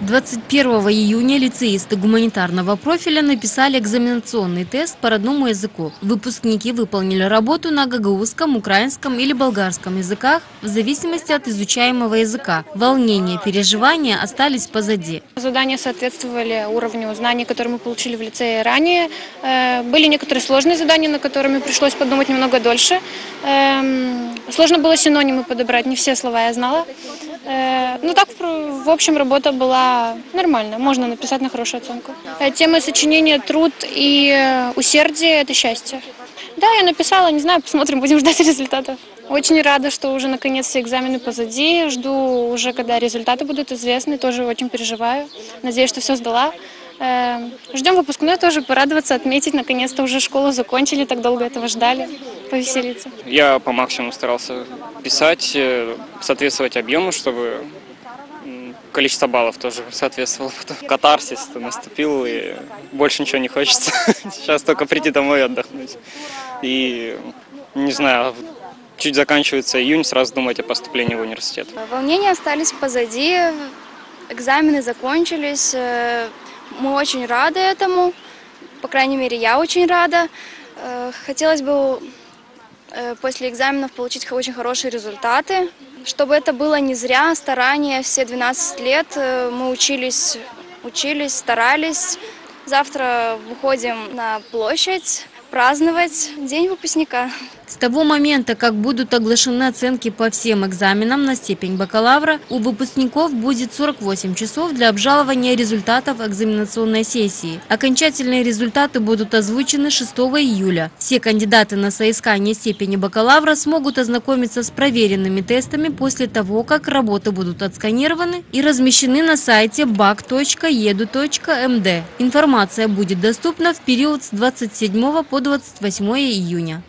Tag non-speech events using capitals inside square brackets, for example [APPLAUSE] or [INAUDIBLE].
21 июня лицеисты гуманитарного профиля написали экзаменационный тест по родному языку. Выпускники выполнили работу на гагаузском, украинском или болгарском языках в зависимости от изучаемого языка. Волнения, переживания остались позади. Задания соответствовали уровню знаний, которые мы получили в лицее ранее. Э, Были некоторые сложные задания, над которыми пришлось подумать немного дольше. Эм, Сложно было синонимы подобрать, не все слова я знала. Э, Ну так, в- общем, работа была нормальная, можно написать на хорошую оценку. Э, Тема сочинения «Труд и э, усердие» – это счастье. Да, я написала, не знаю, посмотрим, будем ждать [LAUGHS] результатов. Очень рада, что уже наконец все экзамены позади. Жду уже, когда результаты будут известны, тоже очень переживаю. Надеюсь, что все сдала. Э, Ждем выпускной тоже порадоваться, отметить, наконец-то уже школу закончили, так долго этого ждали, повеселиться. Я по максимуму старался писать, э, соответствовать объему, чтобы количество баллов тоже соответствовало. [LAUGHS] Потом катарсис наступил, и больше ничего не хочется. [LAUGHS] Сейчас только прийти домой и отдохнуть. И, не знаю, чуть заканчивается июнь, сразу думать о поступлении в университет. Волнения остались позади, экзамены закончились. э, Мы очень рады этому, по крайней мере, я очень рада. Э, Хотелось бы э, после экзаменов получить очень хорошие результаты, чтобы это было не зря, старания, все 12 лет э, мы учились, учились, старались. Завтра выходим на площадь праздновать День выпускника. С того момента, как будут оглашены оценки по всем экзаменам на степень бакалавра, у выпускников будет 48 часов для обжалования результатов экзаменационной сессии. Окончательные результаты будут озвучены 6 июля. Все кандидаты на соискание степени бакалавра смогут ознакомиться с проверенными тестами после того, как работы будут отсканированы и размещены на сайте bac.edu.md. Информация будет доступна в период с 27 по 28 июня.